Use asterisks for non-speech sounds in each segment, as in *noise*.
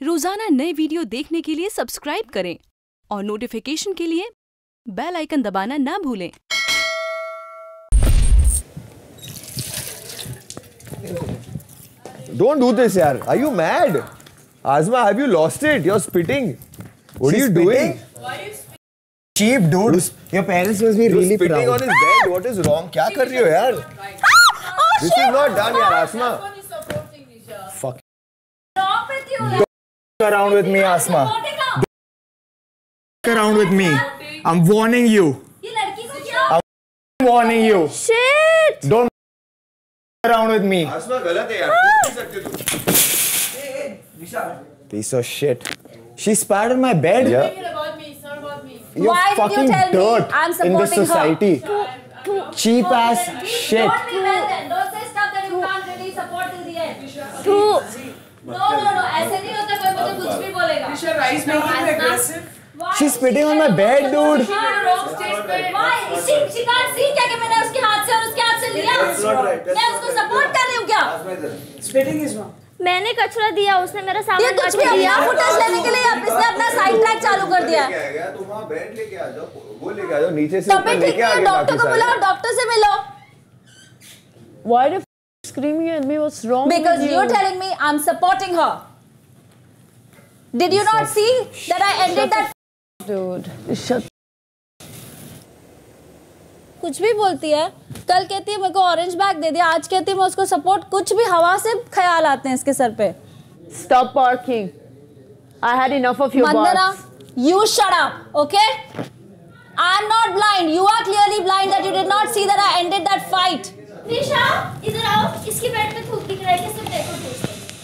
रोज़ाना नए वीडियो देखने के लिए सब्सक्राइब करें और नोटिफिकेशन के लिए बेल आइकन दबाना ना भूलें। डोंट डू दिस यार। Are you mad Azma have you lost it you are spitting what are you doing cheap dude your parents must be really proud what is wrong क्या कर रही हो यार this is not done यार आजमा around with me, Asma. Fuck around with me. I'm warning you. ये लड़की को क्या? I'm warning you. Shit! Don't around with me. Asma गलत है यार. पूछ नहीं सकते तुम. Piece of shit. She spat on my bed. Yeah. You're Why did you fucking tell me dirt I'm in this supporting her? society. Cheap ass shit. Support me well then. Don't say stuff that you can't really support till the end. True. No, no, no. ऐसे नहीं होता कुछ भी बोलेगा. She's spitting on my bed, dude. Why? She she can't see क्या कि मैंने उसके हाथ से और उसके हाथ से लिया. मैं उसको support कर रही हूँ क्या? Spitting is wrong. मैंने कचरा दिया उसने मेरा ये सामान कुछ भी दिया फुटेज लेने के लिए अब इसने अपना साइड ट्रैक चालू कर दिया है. तुम वहाँ बेड लेके आ जाओ. वो लेके आ जाओ. नीचे से ऊपर लेके आ है डॉक्टर को बुलाओ. डॉक्टर से मिलो Why the f- screaming at me? What's wrong because with you? you're telling me I'm supporting her. Did you not see that I ended that? Dude, shut. कुछ भी बोलती है। कल कहती है मेरे को ऑरेंज बैग दे दिया। आज कहती है मैं उसको सपोर्ट कुछ भी हवा से ख्याल आते हैं इसके सर पे। Stop parking I had enough of your Vandana you shut up okay I am not blind you are clearly blind that you did not see that I ended that fight Nisha इधर आओ। इसके bed पे थूक दिख रहा है। कैसे देखोगे?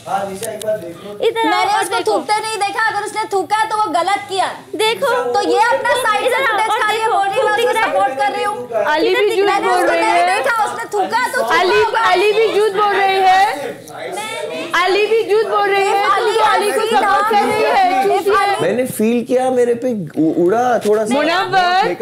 इधर मैंने उसको थूकते नहीं देखा अगर उसने थूका है तो वो गलत किया। देखो तो ये अपना साइड से फुटेज खा रही है बोल रही मैं उसको। सपोर्ट कर रही हूँ। अली भी झूठ मैंने बोल रही है। देखा उसने थूका तो अली अली भी झूठ बोल रही है। अली भी झूठ बोल रही है तो अली को सपोर्ट कर रही है मैंने फील किया मेरे पे उड़ा थोड़ा सा। Munawar.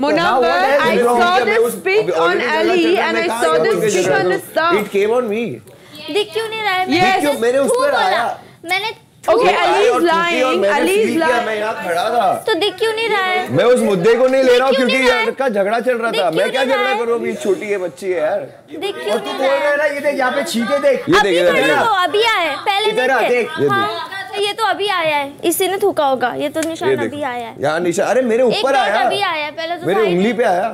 Munawwar, Now what I is wrong? saw मैं this उस- spit अभी on already झगड़ा Ali चल रहा है, and मैं दिख क्यों नहीं रहा है। Yes. क्यों? मेरे उस पर आया। मैंने lying. मैंने Ali feel is किया, lying. मैं यहाँ खड़ा था। तो दिख क्यों नहीं रहा है। मैं उस मुद्दे को नहीं ले रहा हूँ क्यों क्योंकि? यार का झगड़ा चल रहा था। मैं क्या झगड़ा? करूँ? अभी छोटी है बच्ची है यार। दिख क्यों नहीं रहा है। रहा है ये देख यहाँ पे छींटे देख। ये देखिए वो अभी आया है। पहले इधर आ, देख, ये हाँ ये तो अभी आया है। इसी ने थूका होगा। ये तो निशान अभी आया है। यहाँ निशा अरे मेरे ऊपर आया। अभी आया है पहले तो मेरे उंगली पे आया।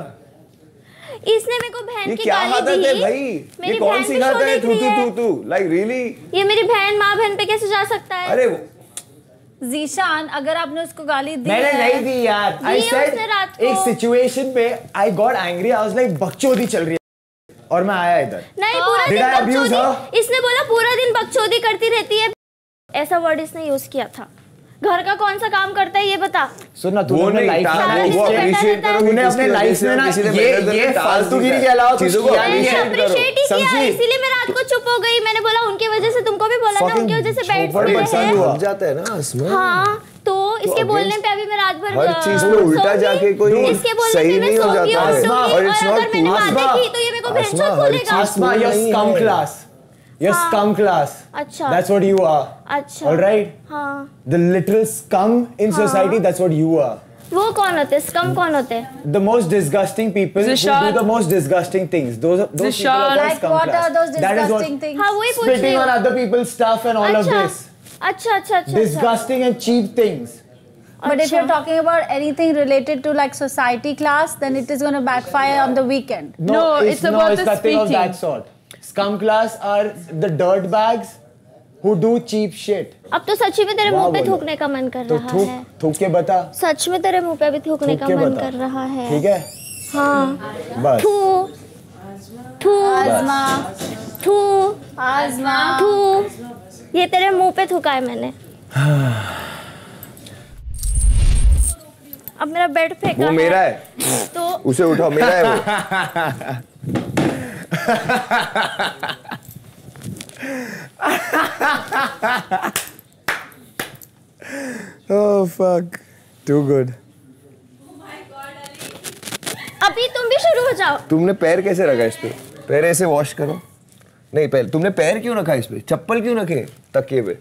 इसने मेरे को बहन की क्या गाली दी है भाई? मेरी ये कौन भी सिखाता है? तू तू तू तू लाइक रियली ये मेरी बहन माँ बहन पे कैसे जा सकता है? अरे जीशान अगर आपने उसको गाली दी मैंने नहीं दी यार। आई सेड एक सिचुएशन पे I got angry I was like बकचोदी चल रही है। और मैं आया इधर। नहीं पूरा दिन बकचोदी इसने बोला पूरा दिन बकचोदी करती रहती है। ऐसा वर्ड इसने यूज़ किया था। घर का कौन सा काम करता है ये बता सुन ना तूने अपने लाइफ में वो अप्रिशिएट करो तूने अपने लाइफ में ना ये ये फालतूगिरी के अलावा कुछ चीज़ों को किया नहीं है करो। अप्रिशिएट ही किया समझी? इसीलिए मैं रात को चुप हो गई मैंने बोला उनकी वजह से तुमको भी बोला ना उनकी वजह से बैठ हैं हुआ। लग जाता है ना इसमें हाँ तो इसके बोलने पे अभी मैं रात भर हर चीज़ सो उल्टा जाके कोई इसके बोलने सही पे मैं नहीं हो सो गई जाता और है और true. बातें की तो ये मेरे को आसमा, भैंसों हर बोलेगा चीज- Asma, you're नहीं scum है। class. You're हाँ। scum class. अच्छा That's what you are. अच्छा All right? हाँ The literal scum in society, that's what you are. वो कौन होते हैं स्कम कौन होते हैं The most disgusting people who Zishan. do the most disgusting things. Those, are- those people are Zishan. called like scum what class. are those That is what disgusting things हाँ वही पूछ रही spitting on हूँ other people's stuff and all of अच्छा this. अच्छा अच्छा अच्छा अच्छा Disgusting and cheap things. But if अच्छा। you're talking about anything related to like society class, then it is going to backfire on the weekend. No, it's no, about it's the nothing of spitting. that sort. Scum class are the dirt bags who do cheap shit. अब तो सच्ची में तेरे मुँह पे थूकने का मन कर तो रहा है। थूक थूक के बता। सच में तेरे मुँह पे अभी थूकने का मन कर रहा है। ठीक है? हाँ। बस। थू। थू। Asma, थू। Asma. थू। ये तेरे मुँह पे थूका है मैंने। अब मेरा बेड फेंका वो मेरा है। तो उसे उठाओ मेरा है वो। *laughs* *laughs* Oh fuck. Too good. अभी तुम भी शुरू हो जाओ। तुमने पैर कैसे रखा इस पे? पैर ऐसे वॉश करो। नहीं पैर तुमने पैर क्यों रखा इस पे? चप्पल क्यों रखे तकिए पे?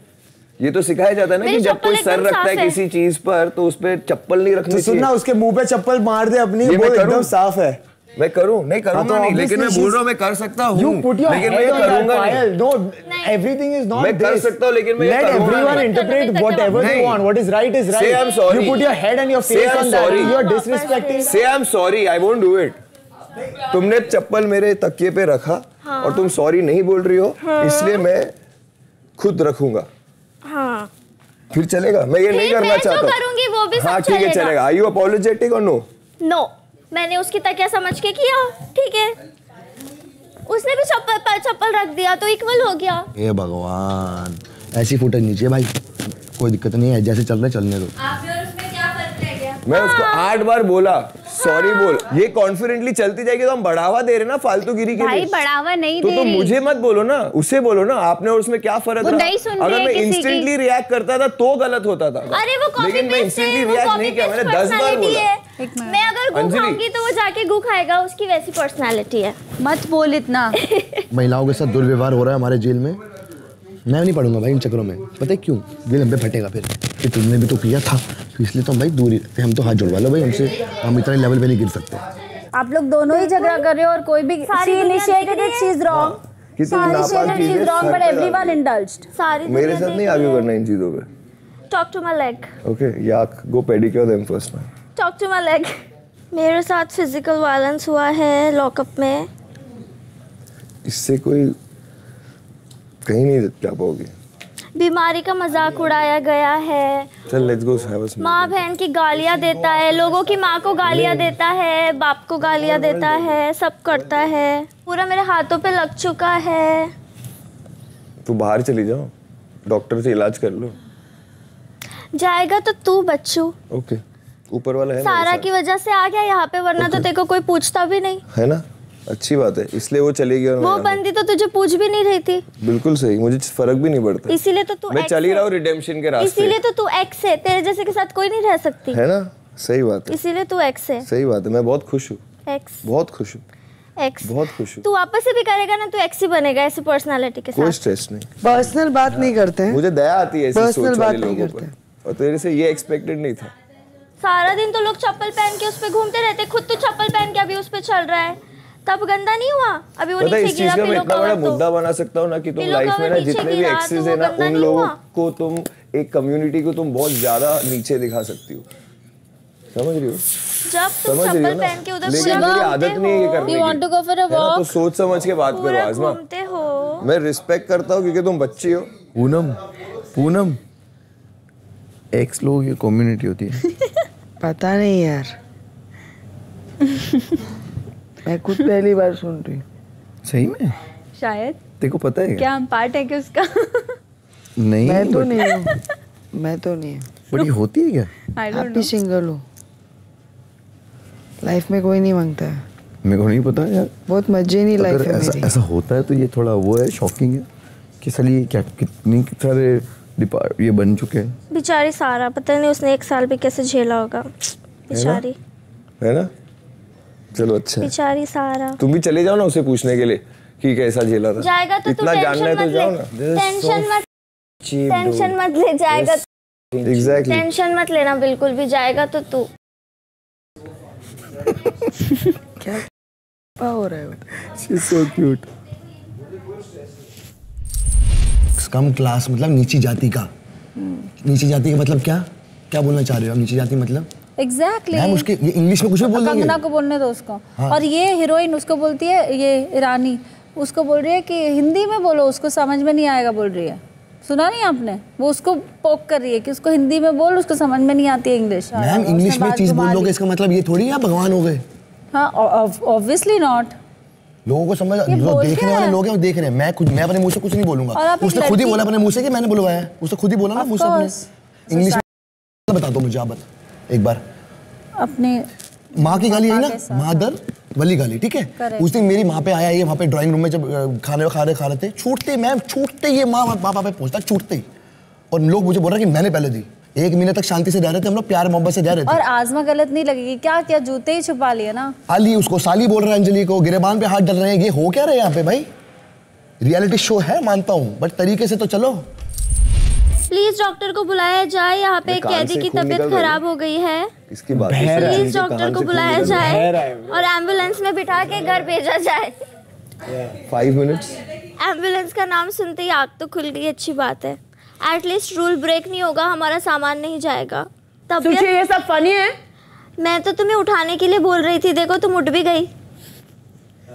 ये तो सिखाया जाता है ना कि जब कोई सर रखता है किसी चीज़ पर तो उस पर चप्पल नहीं रखनी तो सुनना उसके मुँह पे चप्पल मार दे अपनी ये वो एकदम साफ़ है। मैं करूँ? नहीं करूँगा तो नहीं लेकिन मैं बोल रहा हूँ मैं कर सकता हूँ। लेकिन मैं करूँगा नहीं। एवरीथिंग इज़ नॉट मैं कर सकता हूँ लेकिन मैं let everyone interpret whatever they want what is right is right say I am sorry you put your head and your face on that you are disrespecting say I am sorry I won't do it तुमने चप्पल मेरे तकिए पे रखा और तुम sorry नहीं बोल रही हो इसलिए मैं खुद रखूँगा। फिर चलेगा? मैं ये नहीं करना चाहता। हाँ ठीक है चलेगा। आई यू अपोलोजेटिक और नो नो. मैंने उसकी तकिया समझ के किया? ठीक है। उसने भी चप्पल पर चप्पल रख दिया तो इक्वल हो गया। हे भगवान ऐसी फुटेज नीचे भाई। कोई दिक्कत नहीं है जैसे चल रहे चलने दो। आप और उसमें क्या फ़र्क रह गया? मैं उसको आठ बार बोला। सॉरी बोल। ये कॉन्फिडेंटली चलती जाएगी तो हम बढ़ावा दे रहे ना फालतू गिरी के भाई बढ़ावा नहीं तो दे रही। मुझे मत बोलो ना उसे बोलो ना आपने और उसमें क्या फ़र्क रहा? नहीं सुन अगर मैं इंस्टेंटली रिएक्ट करता था तो गलत होता था। अरे वो लेकिन मैं इंस्टेंटली रिएक्ट नहीं किया मैंने दस बार बोला। मैं अगर गु। खाऊँगी तो वो जाके गु खाएगा उसकी वैसी पर्सनालिटी है। मत बोल इतना। *laughs* महिलाओं के साथ दुर्व्यवहार हो रहा है हमारे जेल में। मैं नहीं पढ़ूँगा भाई इन चक्रों में। पता है क्यों? दिल हम पे फटेगा फिर। कि तुमने भी तो किया था। तो इसलिए तो हम भाई दूरी रखते हम तो हाथ जुड़वा लो भाई। हमसे हम इतने लेवल पे नहीं गिर सकते। आप लोग दोनों ही झगड़ा कर रहे हो और कोई भी चीज़ें indulged सारी मेरे साथ नहीं आगे करना इन चीज़ों पे। Talk to my leg okay yuck go pedicure them first man talk to my leg मेरे साथ फ़िज़िकल वायलेंस हुआ है लॉकअप में। इससे कोई कहीं नहीं जा पाओगे बीमारी का मज़ाक उड़ाया गया है। चल लेट्स गो माँ बहन की गालियाँ देता है लोगों की माँ को गालियाँ देता है बाप को गालियाँ देता है सब करता है। पूरा मेरे हाथों पे लग चुका है। तू बाहर चली जाओ डॉक्टर से इलाज कर लो। जाएगा तो तू बच्चू। ओके ऊपर वाला है सारा की वजह से आ गया यहाँ पे वरना तो तेरे को कोई पूछता भी नहीं। है ना? अच्छी बात है इसलिए वो चली गई और वो। बंदी तो तुझे पूछ भी नहीं रही थी। बिल्कुल सही मुझे फ़र्क भी नहीं पड़ता। इसीलिए तो तू मैं चल ही। रहा हूँ रिडेम्पशन के रास्ते। इसीलिए तो तू एक्स है तेरे जैसे के साथ कोई नहीं रह सकती। है ना? सही बात है। इसीलिए तू एक्स है। सही बात है मैं बहुत खुश हूँ। एक्स बहुत खुश हूँ। एक्स बहुत खुश हूँ। तू वापस से भी करेगा ना तू एक्स ही बनेगा ऐसे पर्सनालिटी के साथ। कोई स्ट्रेस नहीं। पर्सनल बात नहीं करते हैं। मुझे दया आती है ऐसी सोच बात वाले नहीं लोगों करते। पर और तेरे से ये एक्सपेक्टेड नहीं था। सारा दिन तो लोग चप्पल पहन के उस पे घूमते रहते खुद तो चप्पल पहन के अभी उस पे चल रहा है। तब गंदा नहीं हुआ? अभी वो नीचे इस चीज़ गिरा का मैं इतना बड़ा तो मुद्दा बना सकता हूँ ना कि तुम लाइफ में ना जितने भी एक्सेस तो है ना उन लोगों को तुम एक कम्युनिटी को तुम बहुत ज़्यादा नीचे दिखा सकती हो। समझ रही हो? जब तुम समझ रही हो चप्पल ना? पहन के उधर लेकिन मेरी आदत नहीं है ये करने की। Go for a है तो सोच समझ के बात करो आजमा। घूमते हो। मैं रिस्पेक्ट करता हूँ क्योंकि तुम बच्ची हो। पूनम पूनम। एक्स लोगों की कम्युनिटी होती है। *laughs* पता नहीं यार। *laughs* मैं खुद पहली बार सुन रही हूँ। सही में? शायद। तेरे को पता है क्या? हम पार्ट है कि उसका? नहीं मैं तो नहीं हूँ। मैं तो नहीं हूँ। ये होती है क्या? आई डोंट हैप्पी सिंगल हूँ। लाइफ में कोई नहीं माँगता है। मेरे को नहीं पता यार। बहुत मज़े नहीं लाइफ अगर है ऐसा ऐसा होता है तो ये थोड़ा वो है शॉकिंग है कि साली क्या कितनी सारे डिपार्ट ये बन चुके हैं। बेचारी सारा पता नहीं उसने एक साल भी कैसे झेला होगा। बेचारी। है ना? चलो अच्छा बेचारी सारा। तुम भी चले जाओ ना उसे पूछने के लिए कि कैसा झेला था। जाएगा तो इतना जानना है तो जाओ ना। टेंशन मत टेंशन मत ले जाएगा Exactly. टेंशन मत लेना बिल्कुल भी जाएगा तो तू। क्या हो रहा है बता? She's so cute. कम क्लास मतलब नीची जाति का। नीची जाति का मतलब क्या? क्या बोलना चाह रहे हो आप? नीची जाति मतलब? एग्जैक्टली उसके ये इंग्लिश में कुछ भी बोल कंगना को बोलने दो उसको। हाँ। और ये हीरोइन उसको बोलती है ये रानी उसको बोल रही है कि हिंदी में बोलो उसको समझ में नहीं आएगा बोल रही है। सुना नहीं आपने? वो उसको पोक कर रही है कि उसको हिंदी में बोल उसको समझ में नहीं आती है इंग्लिश मैम इंग्लिश में चीज़ बोल दोगे इसका मतलब ये थोड़ी है आप भगवान हो गए? हाँ ऑब्वियसली नॉट लोगों को समझ जो देखने वाले। लोग हैं वो देख रहे हैं। मैं कुछ मैं अपने मुँह से कुछ नहीं बोलूँगा। उसने खुद ही बोला अपने मुँह से कि मैंने बुलवाया है। उसने खुद ही बोला ना मुँह से अपने इंग्लिश बता दो मुझे आप एक बार। अपने माँ की गाली है ना? के साथ। माँ दर वली गाली ठीक है? उस दिन मेरी माँ पे आया ये वहाँ पे ड्राइंग रूम में जब खाने खा रहे खा रहे थे छूटते मैम छूटते ये माँ माँ पापा पे पहुँचता छूटते? ही और लोग मुझे बोल रहे कि मैंने पहले दी। एक महीने तक शांति से रह रहे थे हम लोग प्यार मोहब्बत से रह रहे थे। और आजमा गलत नहीं लगेगी। क्या क्या? जूते ही छुपा लिए ना? आली उसको साली बोल रहे है अंजलि को गिरेबान पे हाथ डल रहे हैं। ये हो क्या रहे यहाँ पे भाई? रियलिटी शो है मानता हूँ बट तरीके से तो चलो। प्लीज़ डॉक्टर को बुलाया जाए यहाँ पे कैदी की तबीयत। खराब हो गई है। इसकी बात प्लीज़ डॉक्टर को बुलाया जाए और एंबुलेंस में बिठा के घर भेजा जाए। फाइव मिनट्स एंबुलेंस का नाम सुनते ही आग तो खुल गई अच्छी बात है। एटलीस्ट रूल ब्रेक नहीं होगा हमारा सामान नहीं जाएगा। तुझे ये सब फनी है? मैं तो तुम्हें उठाने के लिए बोल रही थी देखो तुम उठ भी गई।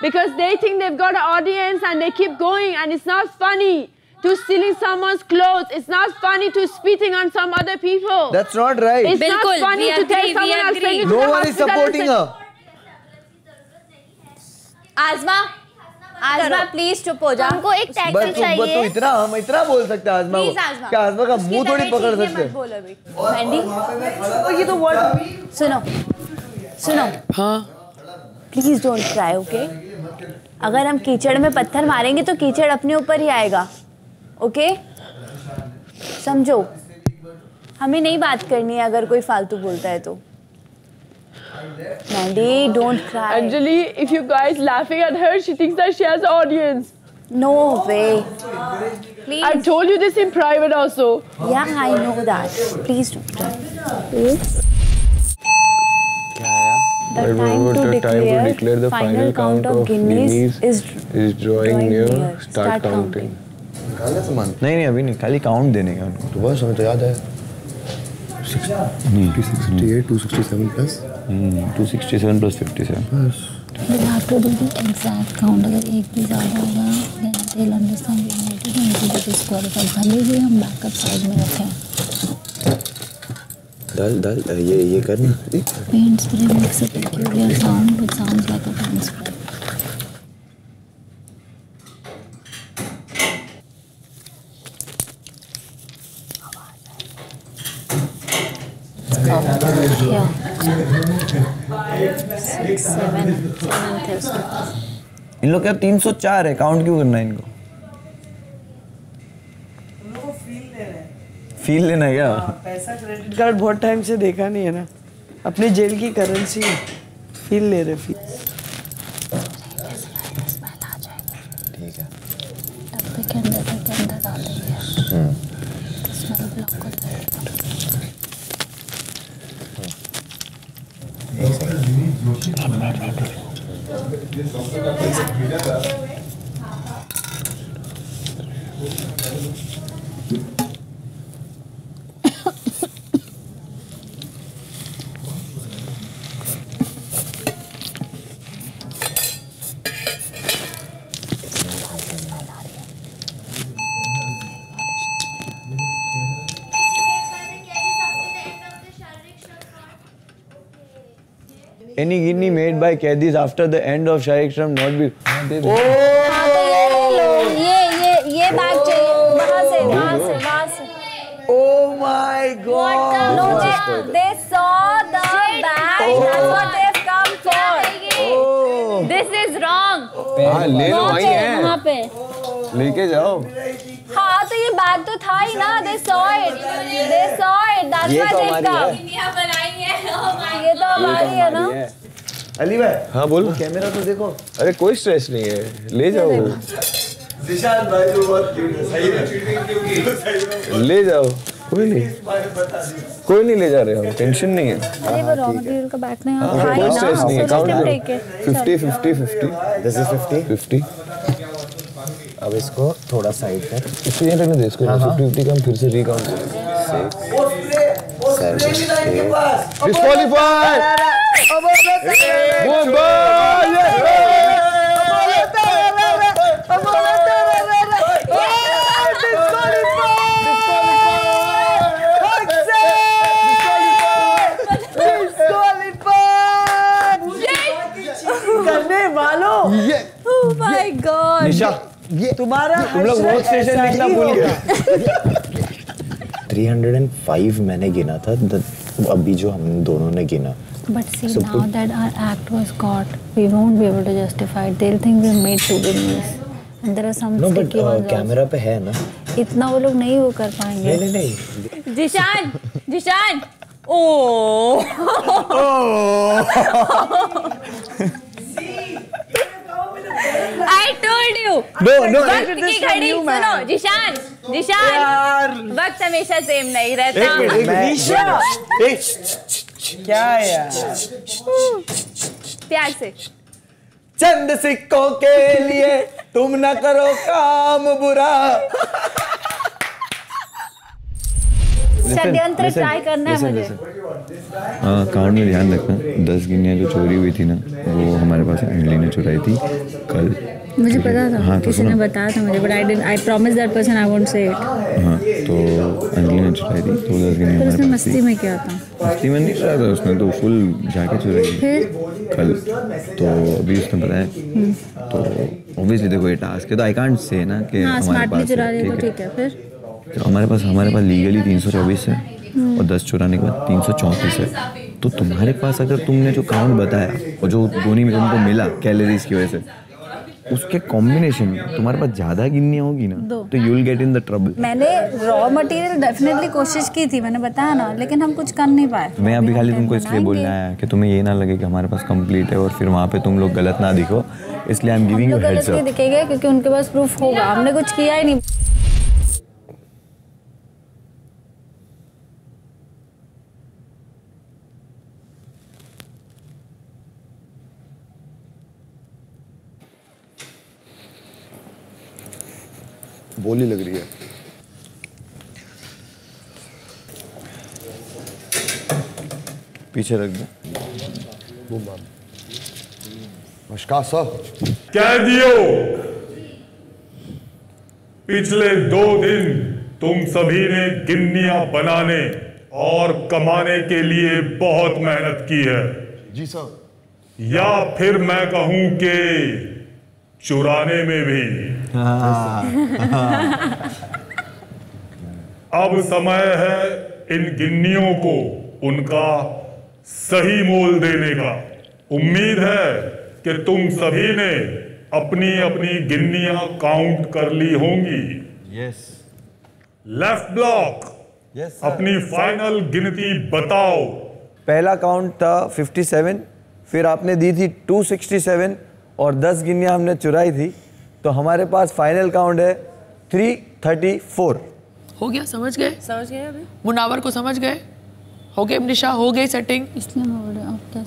because they think they've got an audience and they keep going and it's not funny to stealing someone's clothes. It's not funny to spitting on some other people. That's not right. it's Bilkul, not funny we to agree, we someone else send you to No the one is supporting her. आजमा आजमा please चुप हो जा हमको एक taxi तू बस तू इतना हम इतना बोल सकते हैं आजमा को क्या आजमा का मुँह थोड़ी पकड़ सकते हैं बोल अभी मैंडी ये तो वर्ड सुनो सुनो हाँ प्लीज़ डोंट क्राई ओके अगर हम कीचड़ में पत्थर मारेंगे तो कीचड़ अपने ऊपर ही आएगा। ओके? समझो। हमें नहीं बात करनी है अगर कोई फालतू बोलता है तो। Mandy don't cry Anjali if you guys laughing at her she thinks that she has audience no way please I told you this in private also yeah I know that please don't The time to the time to declare declare the final count of Guinness Guinness is is drawing drawing near. near. Start Start counting. नहीं नहीं अभी नहीं खाली count देने का उनको तो बस हमें तो याद है sixty eight two sixty seven plus two sixty seven plus fifty seven We have to do the exact count. अगर एक भी ज़्यादा होगा then they'll understand we need to disqualified. भले ही हम बैकअप साइड में रखें डाल डाल ये ये करना पेंट स्प्रे मिक्स करके हो sound but sound like a spray इन लोग क्या तीन सौ चार है? काउंट क्यों करना है इनको? फील लेना है क्या पैसा क्रेडिट कार्ड बहुत टाइम से देखा नहीं है ना। अपनी जेल की करेंसी फील ले रहे फील ठीक है डब्बे के अंदर तक के अंदर डाल देंगे स्मेल ब्लॉक हो जाएगी Any guinea made by Kedis after the end of Sharik Shram not be. ये ये ये बैग चाहिए वहाँ से वहाँ से वहाँ से Oh my god! No, they, they saw the bag. Oh. That's what they've come for. Oh. This is wrong हाँ ले लो वहाँ वही वहाँ पे लेके जाओ हाँ तो ये बैग तो था ही ना they saw it they saw it that's ये तो हमारी come ये तो हमारी है ना अली भाई हाँ बोल। कैमरा तो देखो। अरे कोई स्ट्रेस नहीं है। ले जाओ। ले जाओ। कोई नहीं। कोई नहीं ले जा रहे हम टेंशन नहीं है। अरे वो रॉ मटेरियल का बैग नहीं हाँ, कोई स्ट्रेस नहीं है। काउंट करो। take it. Fifty fifty fifty this is 50 fifty अब इसको थोड़ा साइड कर इसको ये रहने दे इसको फिफ्टी फिफ्टी का हम फिर से रिकाउंट डिस्qualified करने वालों God. निशा तुम्हारा तुम लोग वर्क स्टेशन लिखना भूल गए 305 मैंने गिना था अभी जो हम दोनों ने गिना But see, So now that our act was caught, we won't be able to justify it. They'll think we made two guineas. And there are some sticky ones also. Camera पे है ना इतना वो लोग नहीं वो कर पाएँगे नहीं नहीं Zeeshan Zeeshan oh I told you No, no, वक्त this की घड़ी you, man. सुनो जिशान जिशान यार वक्त हमेशा सेम नहीं रहता. एक मिनट एक मिनट क्या यार? प्यार से। चंद सिक्कों के लिए तुम न करो काम बुरा। षड्यंत्र ट्राई करना है मुझे। अकाउंट में ध्यान रखना। दस गिनियाँ जो चोरी हुई थी ना वो हमारे पास अंजलि ने चुराई थी कल। मुझे पता था हाँ, तो किसी ने बताया था मुझे but I didn't I promise that person I won't say it हाँ तो अंजलि ने चुराई थी तो दस उसने मस्ती में किया था। मस्ती में नहीं चुराया था उसने तो फुल जाके चुराई थी फिर? कल तो अभी उसने बताया तो ऑब्वियसली देखो ये टास्क है तो आई कांट से ना कि हाँ हमारे स्मार्टली पास चुरा है, रही तो ठीक है। ठीक है फिर? तो हमारे पास हमारे पास लीगली तीन सौ चौबीस है और दस चुराने के बाद तीन सौ चौंतीस है। तो तुम्हारे पास अगर तुमने जो काउंट बताया और जो धोनी में तुमको मिला कैलोरीज की वजह से उसके कॉम्बिनेशन में तुम्हारे पास ज़्यादा गिननी होगी ना तो you will get in the trouble मैंने रॉ मटेरियल डेफिनेटली कोशिश की थी मैंने बताया ना लेकिन हम कुछ कर नहीं पाए। मैं अभी खाली तुमको इसलिए बोल रहा आया कि तुम्हें ये ना लगे कि हमारे पास कंप्लीट है और फिर वहाँ पे तुम लोग गलत ना दिखो इसलिए I am giving you heads up दिखेंगे क्योंकि उनके पास प्रूफ होगा हमने कुछ किया ही नहीं। बोली लग रही है। पीछे रख दो। नमस्कार सर कैदियों पिछले दो दिन तुम सभी ने गिन्नियाँ बनाने और कमाने के लिए बहुत मेहनत की है। जी सर। या फिर मैं कहूँ कि चुराने में भी। अब समय है इन गिन्नियों को उनका सही मोल देने का। उम्मीद है कि तुम सभी ने अपनी अपनी गिन्नियाँ काउंट कर ली होंगी। यस लेफ़्ट ब्लॉक यस अपनी फाइनल गिनती बताओ। पहला काउंट था 57 फिर आपने दी थी 267 और 10 गिन्नियाँ हमने चुराई थी तो हमारे पास फाइनल काउंट है 334 हो गया समझ गए? समझ गए अभी? मुनावर को समझ गए? हो गए निशा हो गई सेटिंग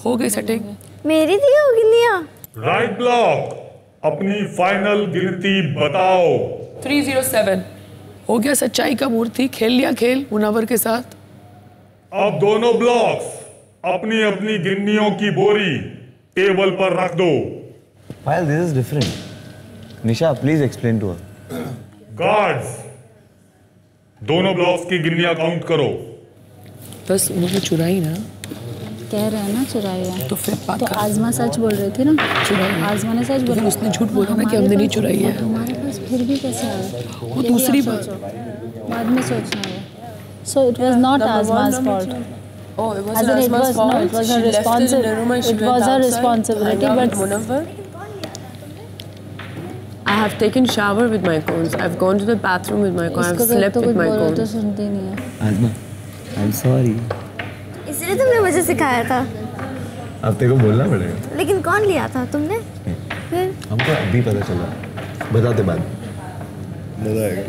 हूँ गई सेटिंग मेरी दी हो गिनिया। राइट ब्लॉक अपनी फाइनल गिनती बताओ। 307 हो गया सच्चाई का मूर्ति खेल लिया खेल मुनावर के साथ। अब दोनों ब्लॉक्स अपनी अपनी गिन्नियों की बोरी टेबल पर रख दो। While this is different. Nisha, please explain to her. Guards दोनों ब्लॉक्स की गिन्नियाँ काउंट करो। बस उन्होंने चुराई ना। कह रहे हैं ना चुराई है। तो फिर तो आजमा सच बोल रही थी ना? चुराई आजमा ने सच बोला। उसने झूठ बोला ना कि हमने नहीं चुराई है। हमारे पास फिर भी कैसे आ गए वो दूसरी बात बाद में सोचना है। So it was not Oh, it it was no, it was her responsibility. It was her responsibility, but I have taken shower with my cones. I've gone to the bathroom with my cones. I've slept तो with my तो cones. सुनती नहीं है Asma, I'm sorry. इसलिए तुमने मुझे सिखाया था अब तेरे को बोलना पड़ेगा लेकिन कौन लिया था तुमने फिर हमको अभी पता चला बताते बाद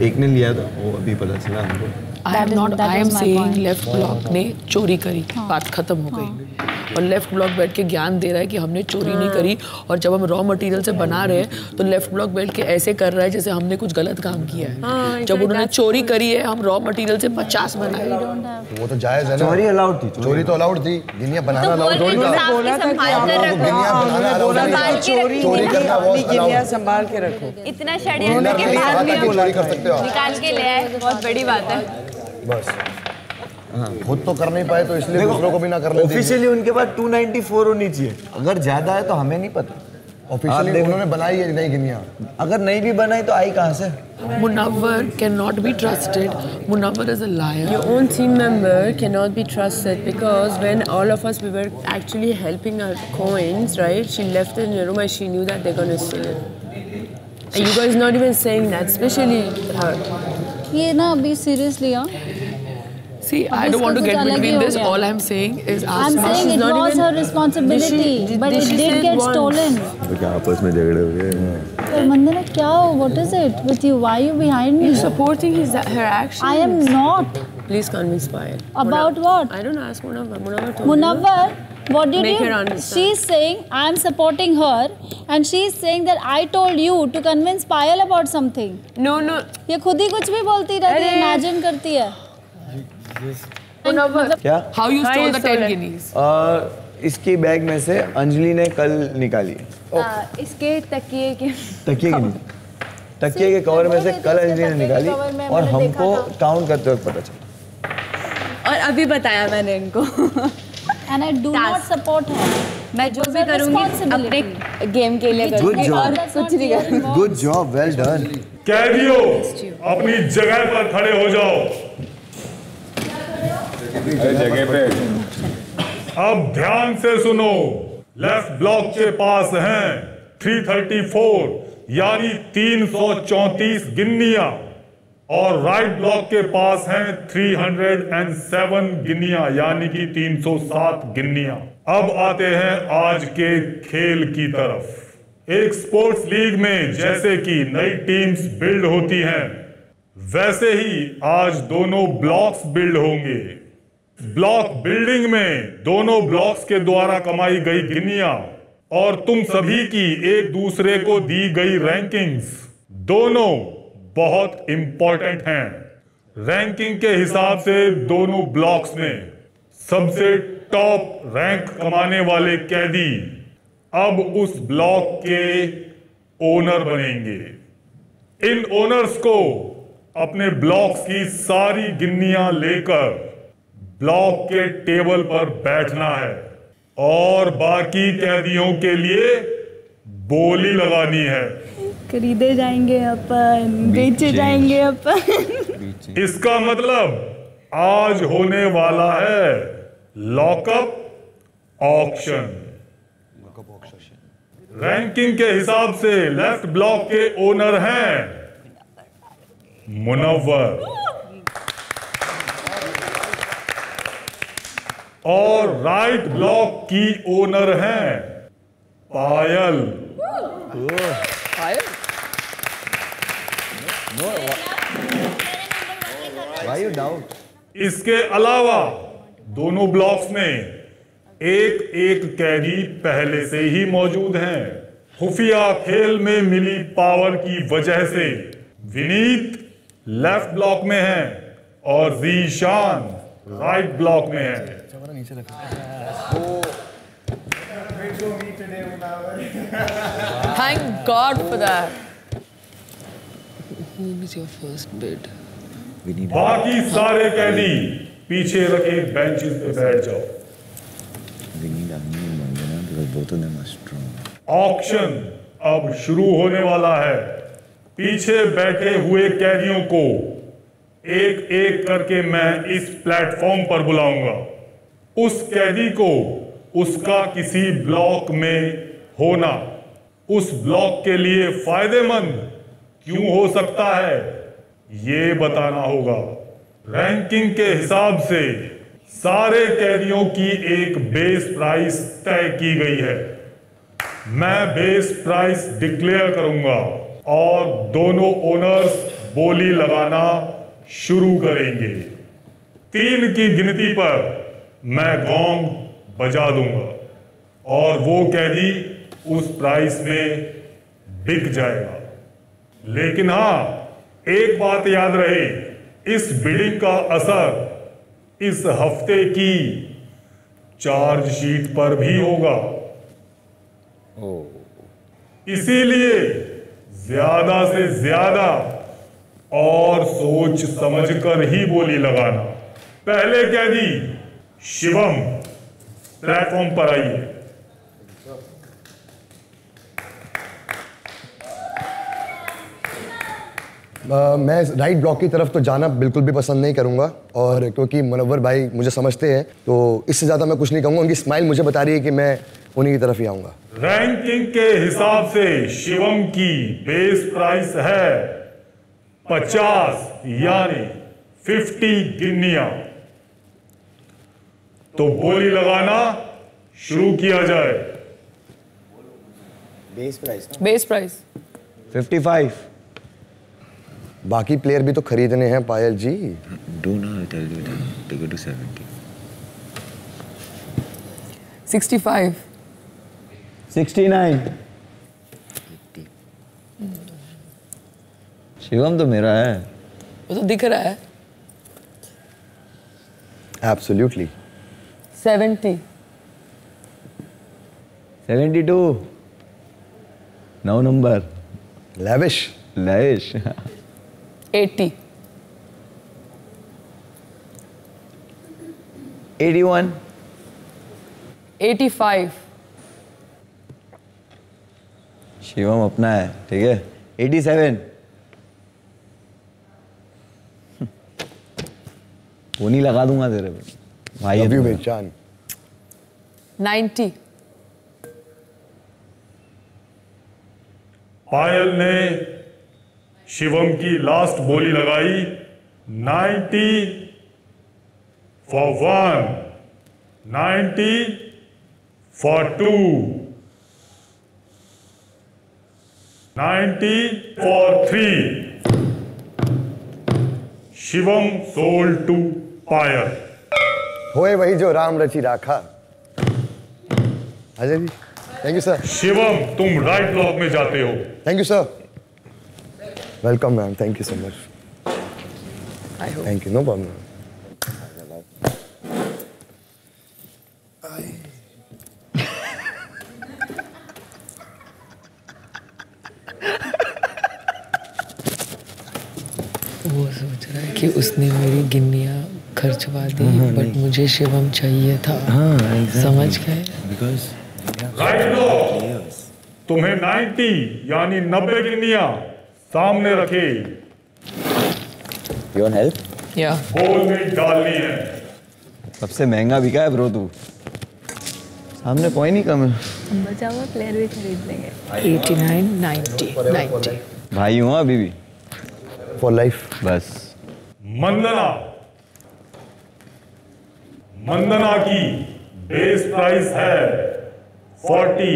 एक ने लिया था वो अभी पता चला हमको I am not. I am saying left block ने चोरी करी बात खत्म हो गई और लेफ़्ट ब्लॉक बेल्ट के ज्ञान दे रहा है कि हमने चोरी नहीं करी और जब हम रॉ मटेरियल से बना रहे हैं तो लेफ़्ट ब्लॉक बेल्ट के ऐसे कर रहा है जैसे हमने कुछ गलत काम किया है। हाँ, जब उन्होंने चोरी करी है हम रॉ मटेरियल से पचास बनाए वो तो जायज़ है ना। चोरी अलाउड थी चोरी तो अलाउड थी। गिनिया बनाना तो अलाउड बोल थोड़ी था बोला था कि आप लोगों को गिनिया बनाना नहीं था। था। कि चोरी करना गिनिया। संभाल के रखो। इतना षड्यंत्र के बाद भी था कि कर सकते हो। निकाल के ले आए बहुत बड़ी बात है। बस। खुद तो कर नहीं पाए तो इसलिए दूसरों को भी ना करने ऑफिशियली उनके पास 294 होनी चाहिए अगर ज़्यादा है तो हमें नहीं पता ऑफिशियली उन्होंने बनाई है नई गिनिया अगर नहीं भी बनाई तो आई कहाँ से Munawwar cannot be trusted. Munawwar is a liar. Your own team member cannot be trusted because when all of us we were actually helping our coins, right? She left it in your room and she knew that they're gonna steal it. And you guys not even saying that, especially her. ये ना अभी seriously हाँ See, I don't want to इसका get कुछ अलग ही between हो this. गया। All I'm saying is I'm ask saying She's it not was even- her responsibility, Did she- but did it she did say get it once? stolen. तो क्या आपस में झगड़े हो गए तो मंदना क्या हो? What is it with you? Why are you behind me? You're supporting his her actions. I am not. Please convince Payal. About what? I don't ask Munawwar. Munawwar told me. Munawwar, what did Make her you? understand. She's saying I am supporting her, and she's saying that I told you to convince Payal about something. No, no. ये खुद ही कुछ भी बोलती रहती है, imagine करती है. Munawwar. क्या? How you How stole you the stole 10 it? guineas? और इसकी बैग में से अंजलि ने कल निकाली। इसके तकिए के तकिए की तकिए के कवर में से कल अंजलि ने निकाली और हमको काउंट करते वक्त पता चला। और अभी बताया मैंने इनको। And I do not support her. मैं जो भी करूँगी अपने गेम के लिए Good करूँगी। job. और कुछ नहीं करूँगी। गुड जॉब वेल डन कैदियों अपनी जगह पर खड़े हो जाओ। अब ध्यान से सुनो लेफ़्ट ब्लॉक के पास हैं 334 यानी 334 गिन्निया, और राइट ब्लॉक के पास हैं 307 गिन्निया, यानी कि 307 गिन्निया। अब आते हैं आज के खेल की तरफ़। एक स्पोर्ट्स लीग में जैसे कि नई टीम्स बिल्ड होती हैं, वैसे ही आज दोनों ब्लॉक्स बिल्ड होंगे। ब्लॉक बिल्डिंग में दोनों ब्लॉक्स के द्वारा कमाई गई गिनिया और तुम सभी की एक दूसरे को दी गई रैंकिंग्स दोनों बहुत इंपॉर्टेंट हैं। रैंकिंग के हिसाब से दोनों ब्लॉक्स में सबसे टॉप रैंक कमाने वाले कैदी अब उस ब्लॉक के ओनर बनेंगे। इन ओनर्स को अपने ब्लॉक्स की सारी गिन्नियाँ लेकर ब्लॉक के टेबल पर बैठना है। और बाकी कैदियों के लिए बोली लगानी है। खरीदे जाएँगे अपन बेचे जाएँगे अपन। इसका मतलब आज होने वाला है लॉकअप ऑक्शन। रैंकिंग के हिसाब से लेफ़्ट ब्लॉक के ओनर हैं मुनव्वर। और राइट ब्लॉक की ओनर हैं पायल। Why you doubt? इसके अलावा दोनों ब्लॉक्स में एक एक कैदी पहले से ही मौजूद हैं। खुफिया खेल में मिली पावर की वजह से विनीत लेफ़्ट ब्लॉक में है और जीशान राइट ब्लॉक में है। Thank God for that. Whom is your first bid? बाकी सारे कैदी पीछे रखे बेंचेस पे बैठ जाओ both of them are strong. Auction अब शुरू होने वाला है पीछे बैठे हुए कैदियों को एक एक करके मैं इस प्लेटफॉर्म पर बुलाऊँगा उस कैदी को उसका किसी ब्लॉक में होना। उस ब्लॉक के लिए फ़ायदेमंद क्यों हो सकता है, ये बताना होगा। रैंकिंग के हिसाब से सारे कैदियों की एक बेस प्राइस तय की गई है। मैं बेस प्राइस डिक्लेयर करूँगा और दोनों ओनर्स बोली लगाना शुरू करेंगे। तीन की गिनती पर मैं गोंग बजा दूँगा। और वो कैदी उस प्राइस में बिक जाएगा। लेकिन हाँ एक बात याद रहे इस बिडिंग का असर इस हफ़्ते की चार्जशीट पर भी होगा। इसीलिए ज़्यादा से ज़्यादा और सोच समझकर ही बोली लगाना। पहले कैदी शिवम प्लेटफॉर्म पर आइए। अ, मैं राइट ब्लॉक की तरफ़ तो जाना बिल्कुल भी पसंद नहीं करूँगा और क्योंकि मनोवर भाई मुझे समझते हैं तो इससे ज़्यादा मैं कुछ नहीं कहूँगा। उनकी स्माइल मुझे बता रही है कि मैं उन्हीं की तरफ़ ही आऊँगा। रैंकिंग के हिसाब से शिवम की बेस प्राइस है पचास यानी फिफ्टी गिन्निया। तो बोली लगाना शुरू किया जाए। बेस प्राइस बेस प्राइस 55 बाकी प्लेयर भी तो खरीदने हैं पायल जी। Tell you then take it to 70. 65 69 Shivam तो मेरा है। वो तो दिख रहा है। एब्सोल्युटली 70 72 नौ नंबर। लेविश लेविश 80 81 85 शिवम अपना है ठीक है? 87 वो नहीं लगा दूँगा तेरे पे। Love you. बेचान 90 पायल ने शिवम की लास्ट बोली लगाई 90 for one 90 for two 90 for three. Shivam sold to Payal. होए वही जो राम रची राखा। Ajay ji thank you sir Shivam तुम राइट ब्लॉक में जाते हो। Thank you sir welcome ma'am thank you so much thank you no problem वो सोच रहा है कि उसने मेरी गिन्नियाँ खर्चवा दी बट मुझे शिवम चाहिए था। हाँ, exactly. समझ गए? Because तुम्हें 90 यानी 90 गिनिया सामने रखे। यू वांट हेल्प या बोल में डालनी है। सबसे महँगा बिका है ब्रो तू। सामने कोई नहीं कम है। बचा हुआ प्लेयर भी खरीद लेंगे 89 90 90 भाई हूँ अभी भी। फॉर लाइफ बस। मंदना। मंदना की बेस प्राइस है 40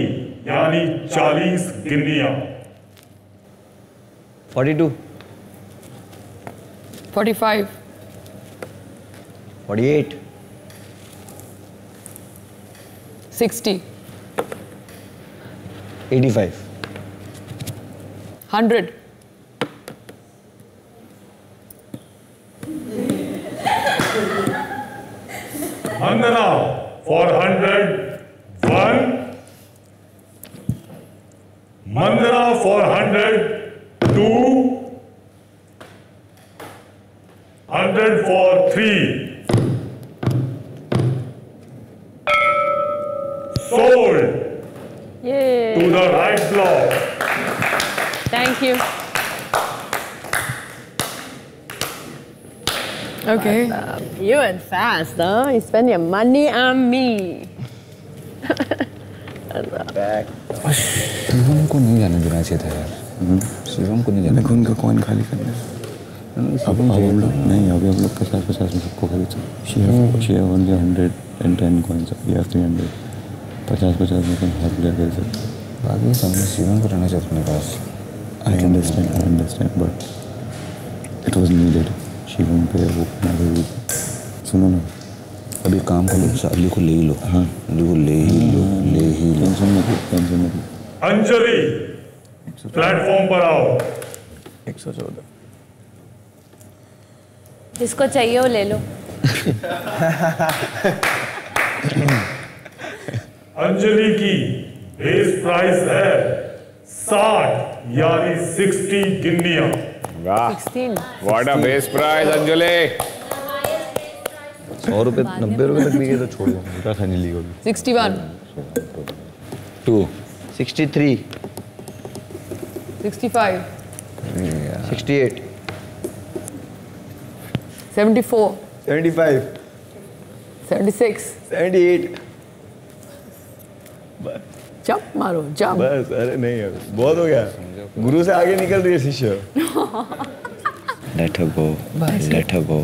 यानी 40 गिनिया 42 45 48 60 85 100 Mandana for 100 one Vandana for 100 Okay. You went fast, huh? You spend your money on me. Shivam को नहीं जाने देना चाहिए था यार शिवम को नहीं जाने उनका कॉइन खाली करना है अब अब हम लोग नहीं अभी हम लोग पचास पचास में सबको खरीद सकते share only hundred and ten coins या थ्री हंड्रेड पचास पचास में हर प्लेयर खरीद सकते बाकी समझ शिवम को रहना चाहिए अपने पास I understand I understand but it was needed Shivam पे वो सुनो ना। अभी काम कर लो अली को ले ही लो। हाँ। अली को ले ही लो ले ही लो। टेंशन मत लो टेंशन मत लो। अंजलि प्लेटफॉर्म पर आओ। एक सौ चौदह। जिसको चाहिए वो ले लो। अंजलि की बेस प्राइस है साठ यानी सिक्सटी गिन्निया। वाह। What a base price Anjali सौ रुपये नब्बे रुपये तक बिके तो छोड़ दो। उनका खाने ली होगी। Sixty one two sixty three sixty five sixty eight seventy four seventy five seventy six seventy eight jump मारो जंप बस अरे नहीं बहुत हो गया। गुरु से आगे निकल रही है शिष्य। Let her go let her गो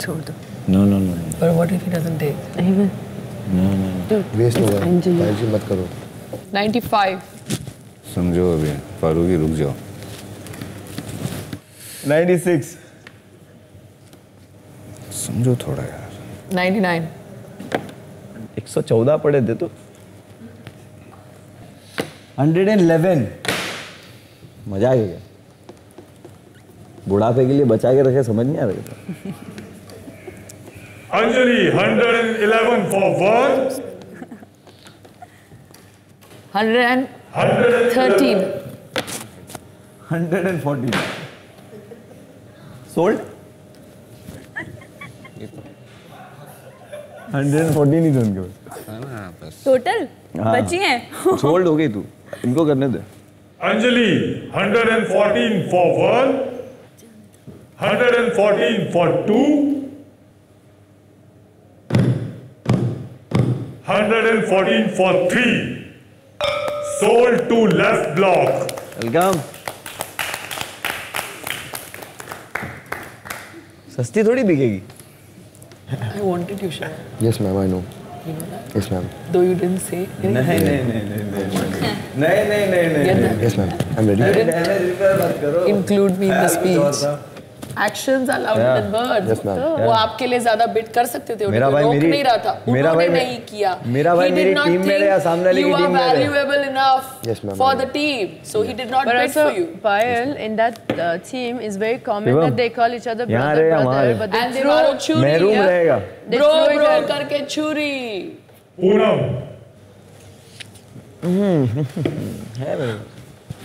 छोड़ दो। No no no But what if he doesn't take? He will. No no waste होगा. फ़ाइल जी मत करो। 95. समझो अभी फारूकी रुक जाओ। 96 समझो थोड़ा यार। 99. एक सौ चौदह पड़े दे तो। 111 मज़ा आ गया। बुढ़ापे के लिए बचा के रखे समझ नहीं आ रहा था। Anjali 111 for one 113. 114 सोल्ड? 114 ही थे उनके पास टोटल हाँ। बची हैं? सोल्ड हो गई तू। इनको करने दे। Anjali 114 for one 114 for two 114 for three. Sold to left block. Welcome सस्ती थोड़ी बिकेगी। I wanted you, Shiva. Yes, ma'am, I know. You know that? Yes, ma'am. Though you didn't say it. No, no, no, no, no. No, no, no, no. Yes, ma'am. I'm ready. You didn't include me in the speech. Actions are louder Yeah. than words. Yes, ma'am. वो आपके लिए ज़्यादा bit कर सकते थे मेरा उन्हें भाई रोक मेरी- नहीं रहा था मेरा उन्होंने भाई नहीं किया मेरा भाई मेरी टीम में रहे या सामने वाले you की are टीम में रहे। valuable enough Yes, for the team so he did not But bid also, for you Payal, in that uh, team, is very common that they call each other brother, brother, but they and they throw छुरी महरूम रहेगा bro bro करके छुरी Poonam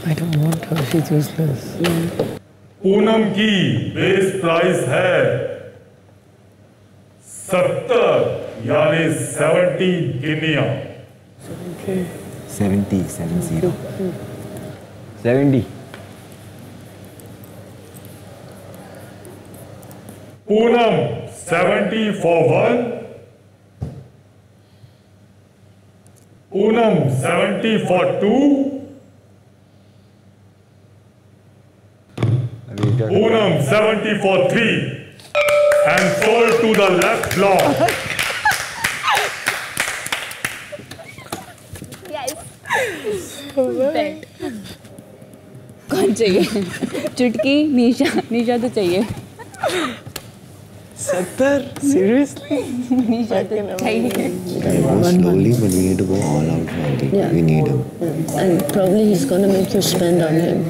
I don't want her she's useless Poonam की base price है सत्तर यानी seventy Guinea. Seventy seven zero 70 Poonam seventy for one Poonam seventy for two Poonam 70 for 3 and sold to the left long. yes. कौन चाहिए चुटकी निशा निशा तो चाहिए तो चाहिए Go slowly, but we need to go all out, Frankie. We need him. Yeah. And probably he's gonna make you spend on him.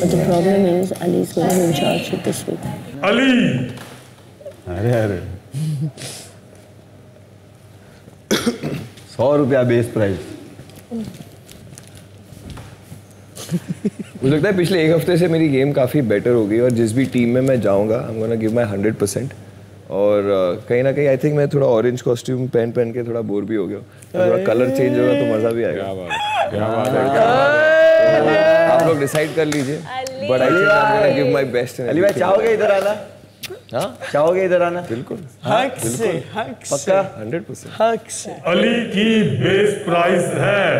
But the problem is, Ali's gonna be in charge of this week. Ali अरे अरे सौ रुपया base price मुझे लगता है पिछले एक हफ़्ते से मेरी गेम काफ़ी बेटर हो गई और जिस भी टीम में मैं जाऊँगा I am gonna give my hundred percent और uh, कहीं ना कहीं आई थिंक मैं थोड़ा ऑरेंज कॉस्ट्यूम पहन पहन के थोड़ा बोर भी हो गया तो थोड़ा कलर चेंज होगा तो मज़ा भी आएगा। आप लोग डिसाइड कर लीजिए। But I give my best Ali भाई चाहोगे इधर आना? हाँ? चाहोगे इधर आना? बिल्कुल। हक से हक पक्का? हंड्रेड परसेंट हक से। अली की बेस प्राइस है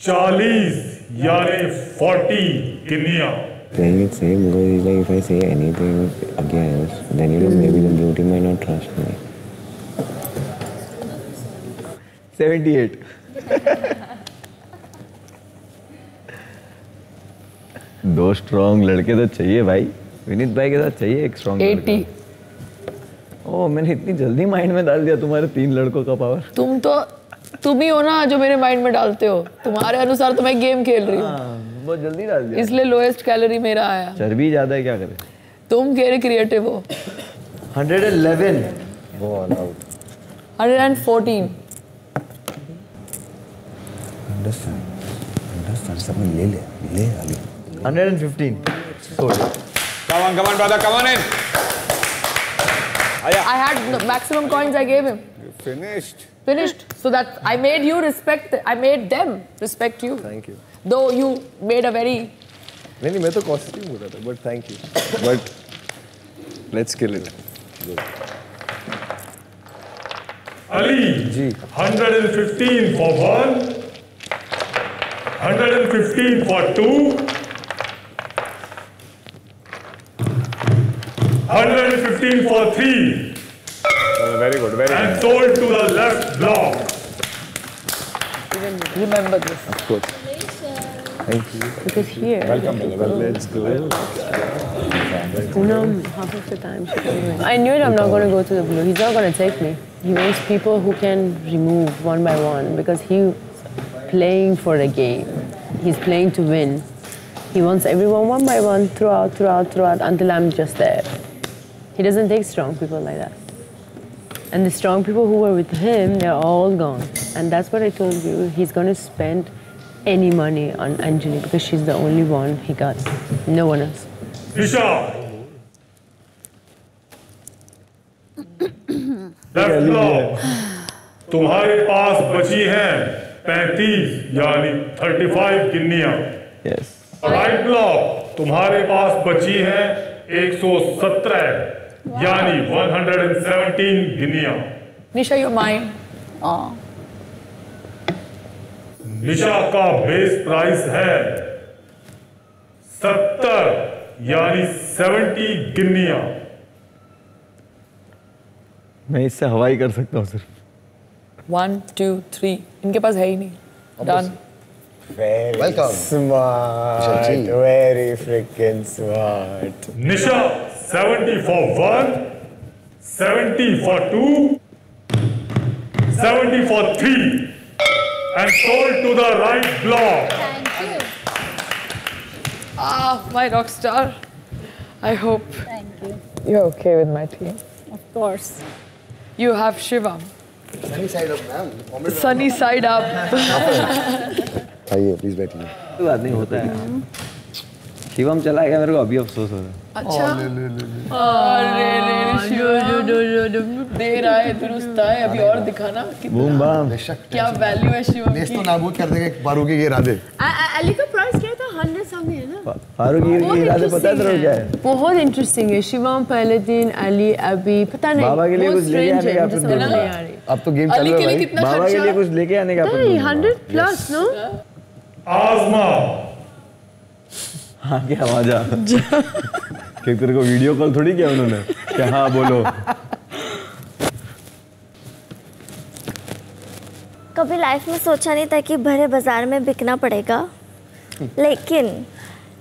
चालीस यानी फोर्टी गिनिया Playing it safe because he's like, if I say anything against, then you know maybe the team might not trust me. 78 दो स्ट्रॉन्ग लड़के तो चाहिए भाई। विनीत भाई के साथ चाहिए एक स्ट्रॉन्ग 80 ओ मैंने इतनी जल्दी माइंड में डाल दिया तुम्हारे तीन लड़कों का पावर तुम तो तुम ही हो ना जो मेरे माइंड में डालते हो। तुम्हारे अनुसार तो मैं गेम खेल रही हूँ। बहुत जल्दी डाल दिया। इसलिए लोएस्ट कैलोरी मेरा आया। चर्बी ज़्यादा है क्या करे? तुम कह रहे क्रिएटिव हो 111 वो ऑल आउट 114 अंडरस्टैंड सब ले ले ले Ali 115 so come on come on brother come on इन आया। I had maximum coins I give him finished finished. So that i made you respect i made them respect you thank you दो you made a very नहीं नहीं मैं तो costly बोल रहा था but thank you but let's kill it Ali ji. 115 for one 115 for two 115 for three very good very and told to the left block remember this of course Thank you. Because here, Welcome, brother. Well, let's go. you know, half of the time she can. I knew it, I'm not going to go to the blue. He's not going to take me. He wants people who can remove one by one because he's playing for the game. He's playing to win. He wants everyone one by one throughout, throughout, throughout until I'm just there. He doesn't take strong people like that. And the strong people who were with him, they're all gone. And that's what I told you. He's going to spend any money on Anjali because she's the only one he got. No one else. Nisha. Left block तुम्हारे पास बची हैं 35 यानी 35 गिन्नियाँ yes right block तुम्हारे पास बची हैं 117 यानी 117 गिन्नियाँ Nisha, you're mine. निशा का बेस प्राइस है सत्तर यानी सेवेंटी गिन्निया। मैं इससे हवाई कर सकता हूँ सिर्फ़। वन टू थ्री इनके पास है ही नहीं। Done very freaking smart Nisha seventy for one seventy for two seventy for three and sold to the right block Ah, my rock star. I hope Thank you. you're okay with my team. Of course. You have Shivam. Sunny side up ma'am Sunny side up. आइए *laughs* please बैठिए कोई बात नहीं होता है शिवम चला गया मेरे को अभी अफसोस हो रहा है। अच्छा। अरे रे रे शिवम। दे रहा है दुरुस्त है अभी और दिखाना कितना। बूम बाम क्या वैल्यू है शिवम की? तो नाबूद कर देगा फारूक के इरादे अली का प्राइस क्या था? हंड्रेड समथिंग है ना? फारूक ये बहुत इरादे पता है तेरे क्या है। बहुत इंटरेस्टिंग है। शिवम पहले दिन अली अभी पता नहीं बाबा के लिए कुछ लेके आने का मुझे अपन नहीं आ रही। अब तो गेम चल रहा है बाबा के लिए कुछ लेके आने का अपन नहीं दोनों। हंड्रेड प्लस नो आजमा। हाँ क्या आवाज़ आ कि तेरे को वीडियो कॉल थोड़ी किया उन्होंने? क्या हाँ बोलो। कभी लाइफ में सोचा नहीं था कि भरे बाज़ार में बिकना पड़ेगा? लेकिन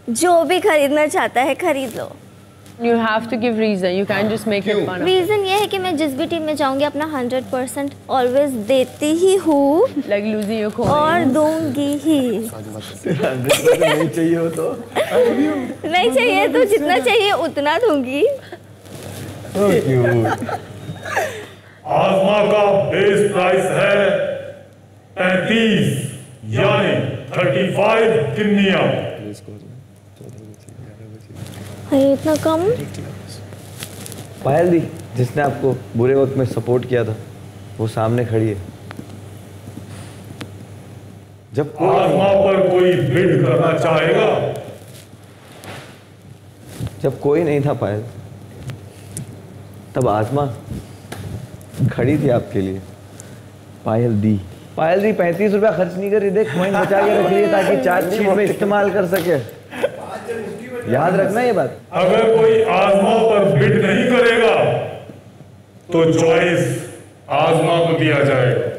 जो भी खरीदना चाहता है खरीद लो। You have to give reason. You can't just make it fun. Reason ये है कि मैं जिस भी टीम में जाऊँगी अपना हंड्रेड परसेंट ऑलवेज देती ही हूँ Like losing your coin. और दूँगी ही नहीं चाहिए हो तो नहीं चाहिए तो जितना चाहिए उतना दूँगी आजमा का बेस प्राइस है 35 यानी 35 गिन्नियाँ अरे इतना कम? पायल दी जिसने आपको बुरे वक्त में सपोर्ट किया था वो सामने खड़ी है। जब कोई आजमा पर कोई बिड करना चाहेगा। जब कोई नहीं था पायल तब आजमा खड़ी थी आपके लिए। पायल दी। पायल दी पैंतीस रुपया खर्च नहीं करी देख कॉइन बचा के रख लिए ताकि *laughs* चार्जशीट में इस्तेमाल कर सके। याद रखना ये बात। अगर कोई आजमा पर बिड नहीं करेगा तो चॉइस आजमा को दिया जाएगा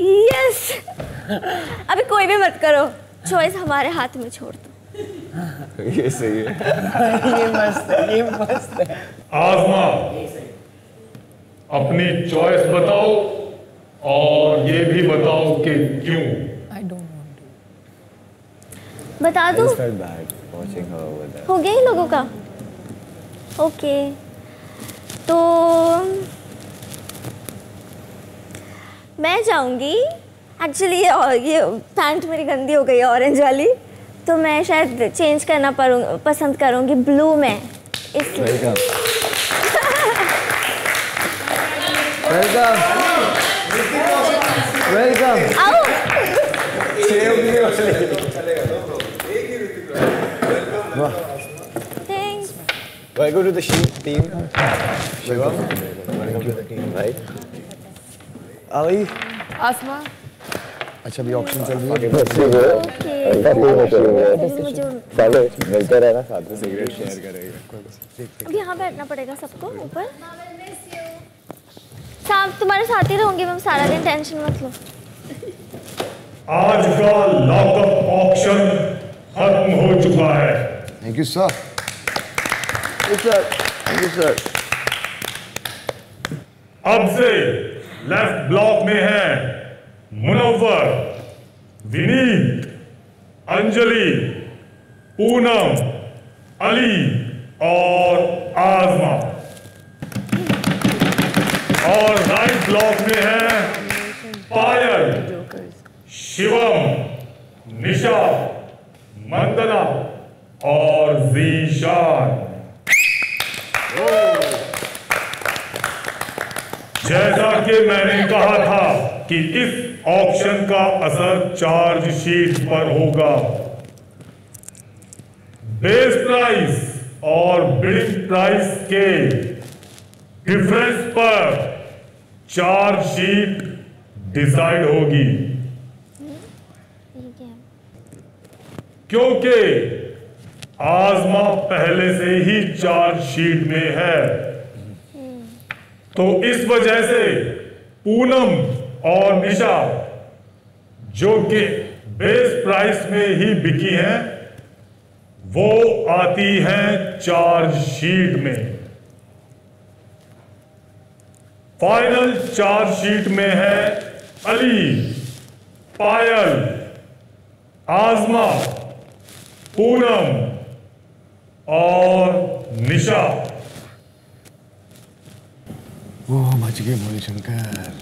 यस अभी कोई भी मत करो। चॉइस हमारे हाथ में छोड़ दो। ये सही है। *laughs* ये मस्त है ये मस्त है। आजमा अपनी चॉइस बताओ और ये भी बताओ कि क्यों। बता दो. हो गया इन लोगों का? ओके तो मैं जाऊँगी। एक्चुअली ये ये पैंट मेरी गंदी हो गई है ऑरेंज वाली। तो मैं शायद चेंज करना पसंद करूँगी ब्लू में। इसलिए वेलकम वेलकम वेलकम आओ thanks Welcome to the sheep team. Welcome to the team, right? Ali. Asma अच्छा अभी ऑप्शन चल रही है मिलते रहना साथ में सिगरेट शेयर करेंगे अब यहाँ बैठना पड़ेगा सबको ऊपर। साहब तुम्हारे साथ ही रहूँगी मैं सारा दिन टेंशन मत लो। आज का लॉकअप ऑप्शन खत्म हो चुका है। Thank you sir sir thank you sir अब से लेफ़्ट ब्लॉक में है मुनव्वर विनीत अंजलि पूनम अली और आजमा। और राइट ब्लॉक में है पायल शिवम निशा मंदना। और जीशान जैसा कि मैंने कहा था कि इस ऑप्शन का असर चार्ज शीट पर होगा। बेस प्राइस और बिडिंग प्राइस के डिफरेंस पर चार्ज शीट डिसाइड होगी। क्योंकि आजमा पहले से ही चार्ज शीट में है। तो इस वजह से पूनम और निशा, जो कि बेस प्राइस में ही बिकी हैं, वो आती हैं चार्ज शीट में। फाइनल चार्ज शीट में है अली, पायल, आजमा, पूनम और निशा। ओ बच गए भोले शंकर।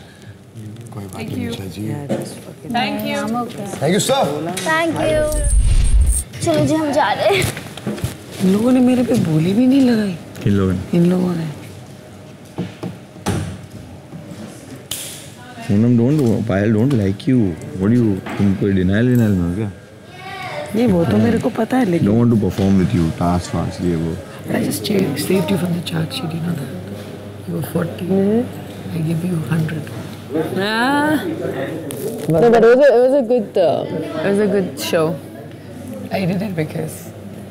कोई बात नहीं Nisha ji. Thank you thank you sir thank you चलो जी हम जा रहे हैं। इन लोगों ने मेरे पे बोली भी नहीं लगाई। इन लोगों ने? इन लोगों ने। Poonam don't Payal don't like you what you तुम कोई डिनाइल विनाइल में हो क्या नहीं वो तो मेरे को पता है लेकिन don't to perform with you task fast ये वो I just cha- saved you from the charge sheet, you know that. You 40, I give you 100. Ah. No, but it was a, it was a good uh, it was a good show. I did it because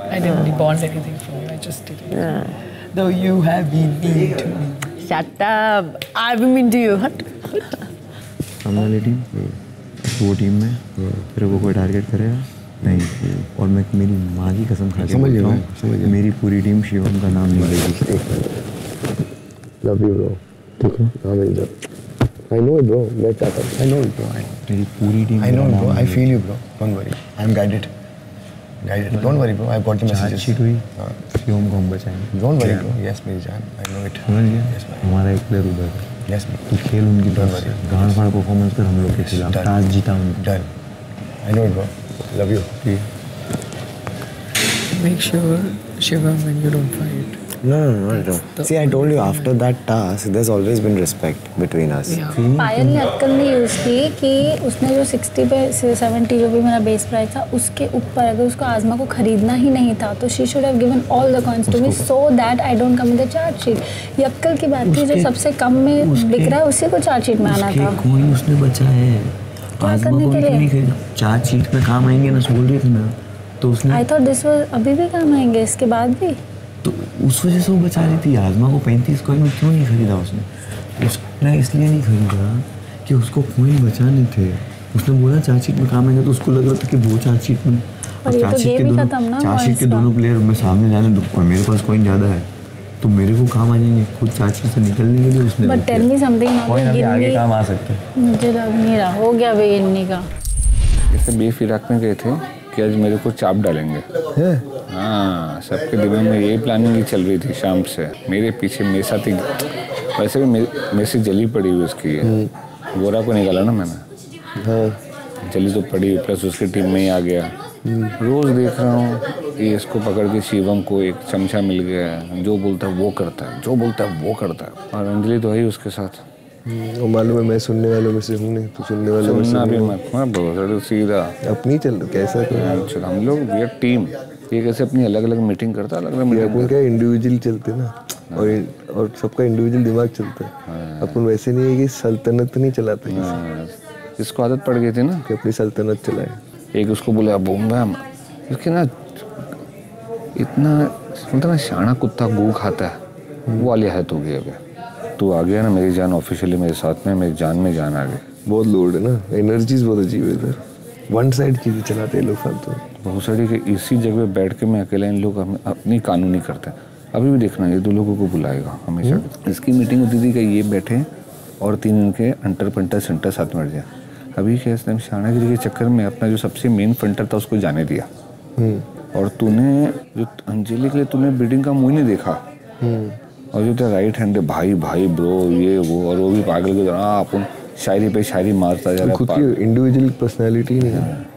I didn't bond anything from you. I just did it. Yeah. Though you have been mean to me. Shut up. I've been mean to you. सामने वाली team वो team में फिर वो कोई target करेगा नहीं और मैं मेरी माँ की कसम खा समझ गया समझ हूँ गया। मेरी पूरी टीम शिवम का नाम नहीं लेगी। लव यू ब्रो ठीक है? हाँ मेरी जान आई नो ब्रो मैं चाहता हूँ। आई नो ब्रो तेरी पूरी team I know bro I feel you bro don't worry I am guided guided don't worry bro I got the charge messages हुई शिवम को हम बचाएँगे। डोंट वरी क्या? ब्रो यस मेरी जान. आई नो इट समझ गया? हमारा एक प्लेयर उधर है। यस तू खेल उनकी तरफ़ से। गांड फाड़ परफॉर्मेंस कर हम लोग के खिलाफ। Done. जीता उनको। Done I know bro love you Make sure, Shivam, when you don't fight. No, no, no, not at. See, I told you after that task, there's always been respect between us. Payal ने अक्कल नहीं use की कि उसने जो 60 पे 70 जो भी मेरा बेस प्राइस था उसके ऊपर अगर उसको आजमा को खरीदना ही नहीं था तो she should have given all the coins to me so that I don't come in the charge sheet ये अक्कल की बात थी जो सबसे कम में बिक रहा है उसी को चार्ज शीट में आना था। कोई उसने बचा है। आजमा करने को के उनके लिए? नहीं खरीदा चार्ज में काम आएँगे ना बोल रही थी ना तो उसने आई थॉट दिस वाज अभी भी काम आएँगे इसके बाद भी? तो उस वजह से वो बचा रही थी। आजमा को पैंतीस कॉइन में क्यों नहीं खरीदा उसने? उसने इसलिए नहीं खरीदा कि उसको कॉइन बचाने थे। उसने बोला चार्ज शीट में काम आएँगे तो उसको लग रहा था कि वो चार्ज शीट में तो चार शीट के दोनों चार शीट के दोनों प्लेयर मैं सामने जाने मेरे पास कॉइन ज़्यादा है। तो मेरे को काम आ जाएँगे खुद शीट से निकलने के लिए उसने बट टेल मी समथिंग अभी आगे काम आ सकते हैं। मुझे लग नहीं रहा हो गया भाई गिन्नी का। जैसे बेफिराक में गए थे कि आज मेरे को चाप डालेंगे। हाँ? सबके दिमाग में यही प्लानिंग ही चल रही थी शाम से। मेरे पीछे मेरे साथ ही वैसे भी मेरे मेरे से जली पड़ी हुई उसकी है गोरा को निकाला ना मैंने। हाँ। जली तो पड़ी प्लस उसकी टीम में ही आ गया। रोज देख रहा हूँ कि इसको पकड़ के शिवम को एक चमचा मिल गया है। जो बोलता है वो करता है जो बोलता है वो करता है। और अंजलि तो है ही उसके साथ। वो मालूम है मैं सुनने वालों में से हूँ नहीं तो सुनने वालों में से सुनना भी मत मैं बहुत सीधा। अपनी चल कैसा तो? चल हम लोग वी आर टीम ये कैसे अपनी अलग अलग मीटिंग करता है अलग अलग मीटिंग अपन क्या इंडिविजुअल चलते ना और और सबका इंडिविजुअल दिमाग चलता है। अपन वैसे नहीं है कि सल्तनत नहीं चलाते इसको आदत पड़ गई थी ना? कि अपनी सल्तनत चलाए। एक उसको बोला बूम बैम उसके ना इतना मतलब ना शाना कुत्ता गू खाता है वो वाली हालत हो गई अभी तू आ गया ना मेरी जान ऑफिशियली मेरे साथ में मेरी जान में जान आ गई। बहुत लोड है ना एनर्जीज बहुत अजीब है इधर। वन साइड चीज़ें चलाते हैं लोग फालतू। बहुत सारी कि इसी जगह बैठ के मैं अकेला इन लोग अपनी कानूनी करते हैं। अभी भी देखना ये दो लोगों को बुलाएगा हमेशा। इसकी मीटिंग होती थी कि ये बैठे और तीन इनके अंटर पंटर सेंटर साथ में बैठ जाए। अभी क्या इसने शानागिरी के चक्कर में अपना जो सबसे मेन फंटर था उसको जाने दिया। और तूने जो अंजलि के लिए तूने बिल्डिंग का मुँह ही नहीं देखा। और जो तेरा राइट हैंड है भाई भाई ब्रो ये वो और वो भी पागल के दौरान हाँ, अपन शायरी पे शायरी मारता जा रहा है खुद की इंडिविजुअल पर्सनैलिटी नहीं है।